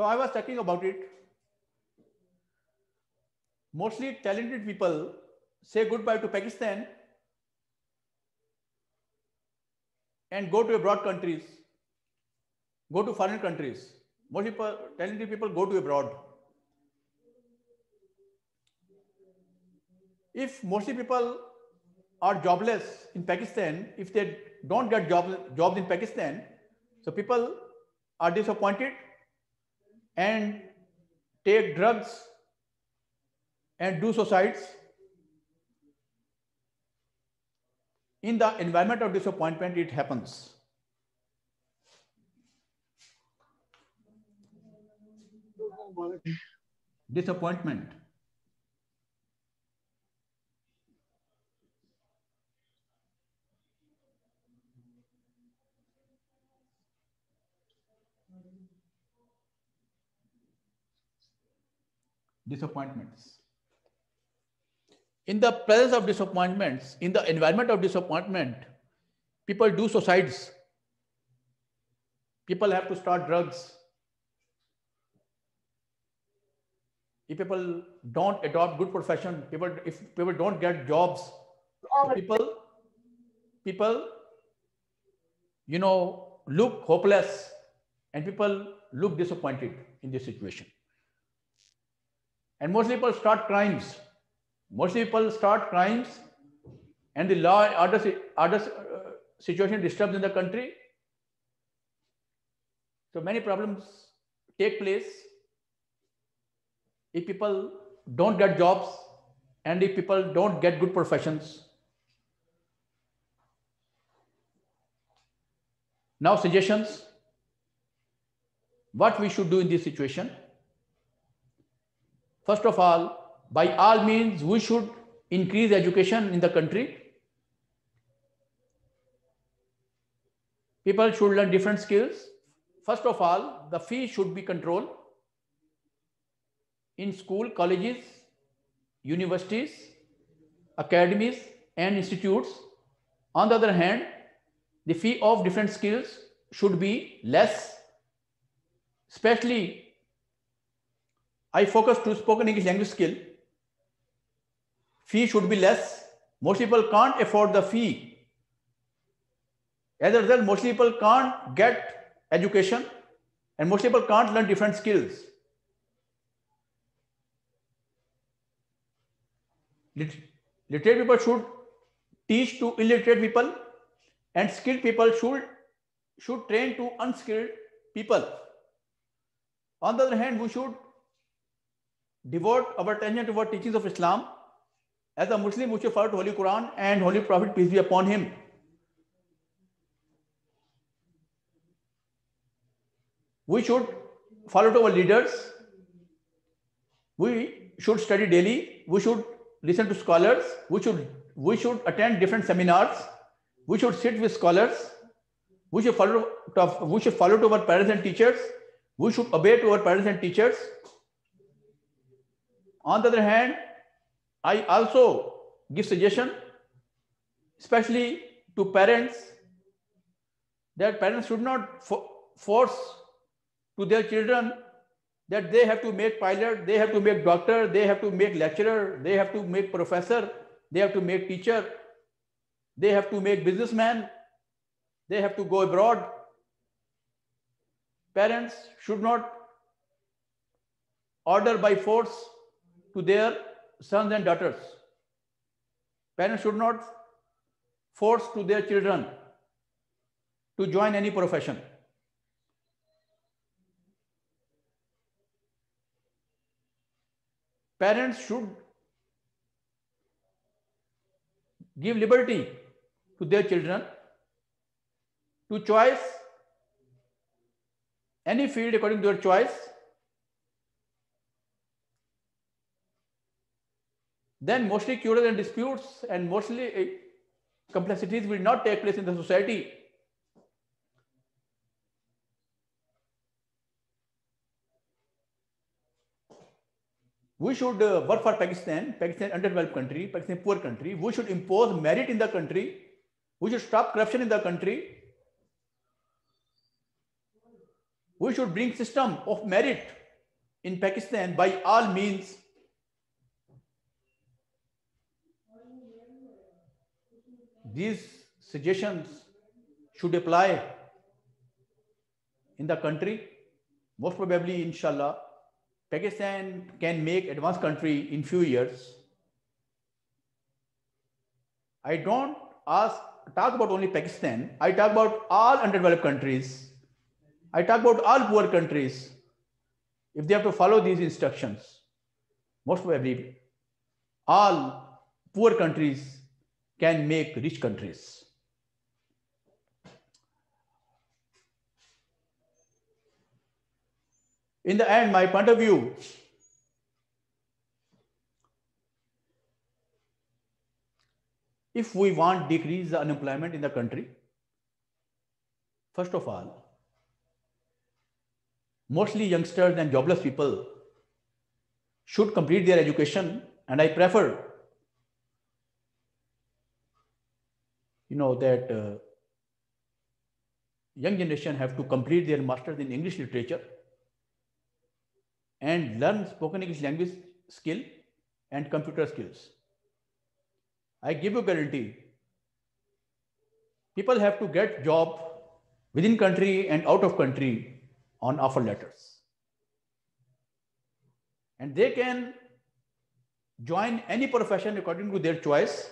So I was talking about it. Mostly talented people say goodbye to Pakistan and go to abroad countries, go to foreign countries. Most people, talented people go to abroad. If mostly people are jobless in Pakistan, if they don't get jobs, jobs in Pakistan, so people are disappointed and take drugs and do suicides. In the environment of disappointment, it happens. Disappointment. Disappointments. In the presence of disappointments, in the environment of disappointment, people do suicides. People have to start drugs. If people don't adopt good profession, people if people don't get jobs, people people you know look hopeless and people look disappointed in this situation. And most people start crimes. Most people start crimes and the law and order, order uh, situation disturbs in the country. So many problems take place if people don't get jobs and if people don't get good professions. Now suggestions, what we should do in this situation. First of all, by all means, we should increase education in the country. People should learn different skills. First of all, the fee should be controlled in school, colleges, universities, academies, and institutes. On the other hand, the fee of different skills should be less, especially I focus to spoken English language skill. Fee should be less. Most people can't afford the fee. As a result, most people can't get education and most people can't learn different skills. Literate people should teach to illiterate people and skilled people should, should train to unskilled people. On the other hand, we should devote our attention toward teachings of Islam. As a Muslim, we should follow Holy Quran and Holy Prophet, peace be upon him. We should follow to our leaders. We should study daily. We should listen to scholars. We should, we should attend different seminars. We should sit with scholars. We should follow we should follow to our parents and teachers. We should obey to our parents and teachers. On the other hand, I also give suggestion, especially to parents, that parents should not fo force to their children that they have to make pilot, they have to make doctor, they have to make lecturer, they have to make professor, they have to make teacher, they have to make businessman, they have to go abroad. Parents should not order by force to their sons and daughters. Parents should not force to their children to join any profession. Parents should give liberty to their children to choice any field according to their choice then mostly quarrels and disputes and mostly uh, complexities will not take place in the society. We should uh, work for Pakistan, Pakistan underdeveloped country, Pakistan poor country. We should impose merit in the country. We should stop corruption in the country. we should bring system of merit in Pakistan by all means. These suggestions should apply in the country. Most probably, inshallah, Pakistan can make advanced country in few years. I don't ask talk about only Pakistan. I talk about all underdeveloped countries. I talk about all poor countries. If they have to follow these instructions, most probably all poor countries can make rich countries. In the end, my point of view, if we want decrease the unemployment in the country, first of all, mostly youngsters and jobless people should complete their education and I prefer, you know, that uh, young generation have to complete their masters in English literature and learn spoken English language skill and computer skills. I give you guarantee. People have to get job within country and out of country on offer letters. And they can join any profession according to their choice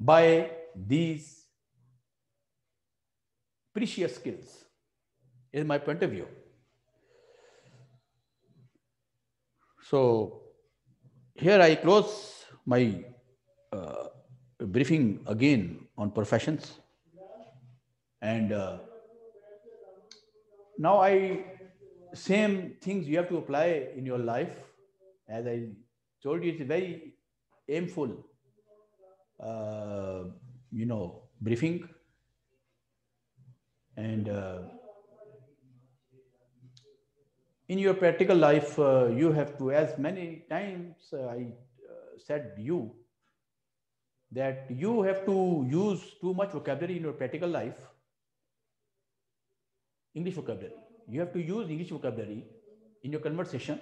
by these precious skills is my point of view. So here I close my uh, briefing again on professions. And uh, now I, same things you have to apply in your life. As I told you, it's very aimful, uh, you know, briefing. And uh, in your practical life, uh, you have to, as many times uh, I said you that you have to use too much vocabulary in your practical life. English vocabulary. You have to use English vocabulary in your conversation.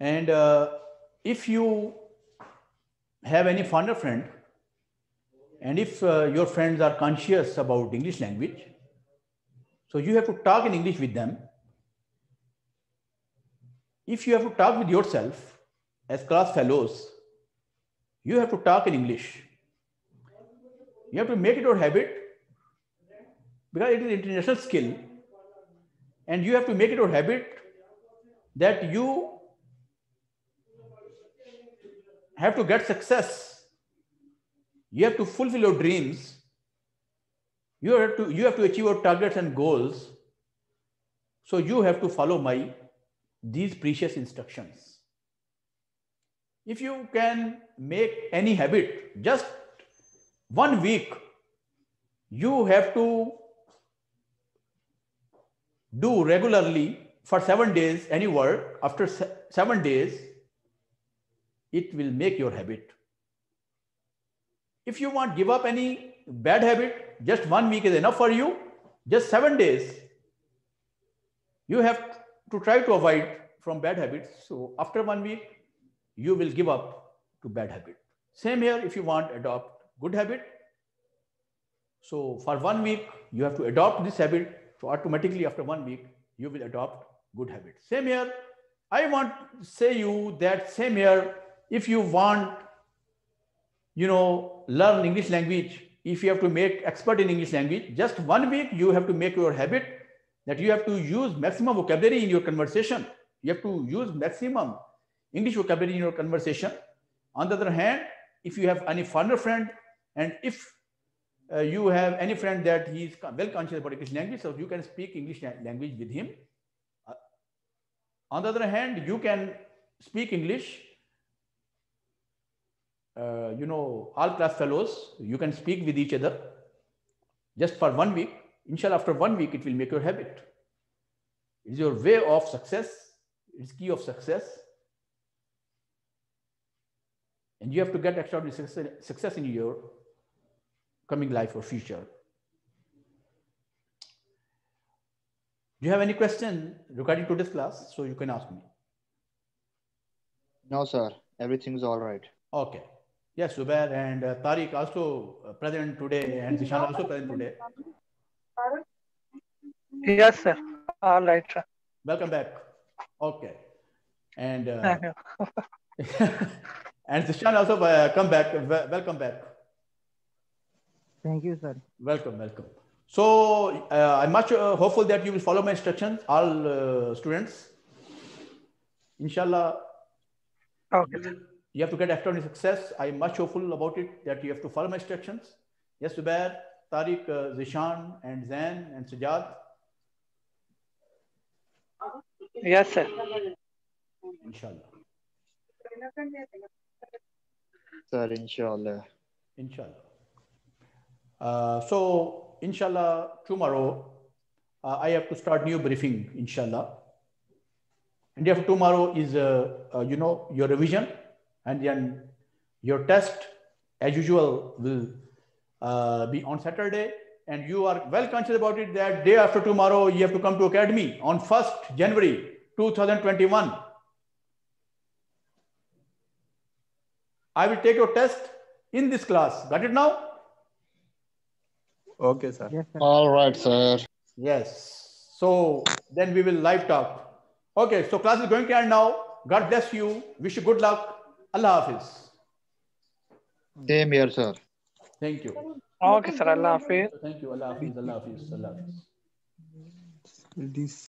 And uh, if you have any foreigner friend, and if uh, your friends are conscious about English language, so you have to talk in English with them. If you have to talk with yourself as class fellows, you have to talk in English. You have to make it your habit because it is international skill. And you have to make it your habit that you have to get success. You have to fulfill your dreams. You have to, you have to achieve your targets and goals. So you have to follow my these precious instructions. If you can make any habit, just one week, you have to do regularly for seven days any work. After se seven days, it will make your habit. If you want to give up any bad habit, just one week is enough for you. Just seven days, you have to try to avoid from bad habits. So after one week, you will give up to bad habit. Same here, if you want adopt good habit. So for one week, you have to adopt this habit. So automatically after one week, you will adopt good habit. Same here, I want to say you that same here, if you want, you know, learn English language, if you have to make expert in English language, just one week, you have to make your habit that you have to use maximum vocabulary in your conversation. You have to use maximum English vocabulary in your conversation. On the other hand, if you have any foreigner friend and if uh, you have any friend that he is well conscious about English language, so you can speak English language with him. Uh, on the other hand, you can speak English. Uh, you know, all class fellows, you can speak with each other just for one week Inshallah, after one week, it will make your habit. It is your way of success. It's key of success. And you have to get extraordinary success in your coming life or future. Do you have any question regarding today's class? So you can ask me. No, sir. Everything's all right. Okay. Yes, Zubair and uh, Tariq also uh, present today and Zishan also present today. Yes, sir. All right, sir. Welcome back. Okay. And uh, and Zishan also uh, come back. Wel- Welcome back. Thank you, sir. Welcome, welcome. So uh, I'm much uh, hopeful that you will follow my instructions, all uh, students. Inshallah, Okay. You have to get extraordinary success. I'm much hopeful about it that you have to follow my instructions. Yes, Zubair, Tariq, uh, Zishan, and Zain, and Sajad. Yes, sir. Inshallah. Sir, inshallah. Inshallah. Uh, so, inshallah, tomorrow uh, I have to start new briefing, inshallah. And day after tomorrow is, uh, uh, you know, your revision, and then your test, as usual, will uh, be on Saturday. And you are well conscious about it that day after tomorrow you have to come to academy on 1st January 2021. I will take your test in this class. Got it now? Okay, sir. Yes, sir. All right, sir. Yes. So then we will live talk. Okay, so class is going to end now. God bless you. Wish you good luck. Allah Hafiz. Same here, sir. Thank you. Okay, sir. Allah Hafiz. Thank you. Allah Hafiz. Allah Hafiz. Allah Hafiz. This